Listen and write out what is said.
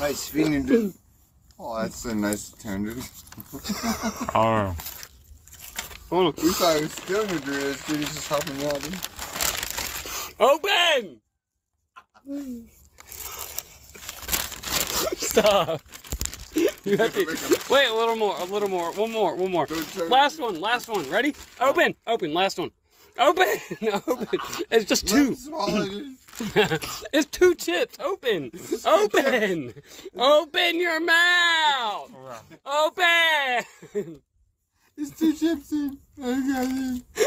Nice feeling. Oh, that's a nice turn, dude. Oh. Hold on. We thought he was the Doritos, dude. He's just helping me out, dude. Open! Stop. You have to, wait a little more, a little more, one more, one more. Last one, last one. Ready? Open, open, last one. Open, open. It's just two. Let's swallow, dude. it's two chips. Open, open, open your mouth. Open. It's two chips, dude. I got it.